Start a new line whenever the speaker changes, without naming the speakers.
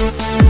Thank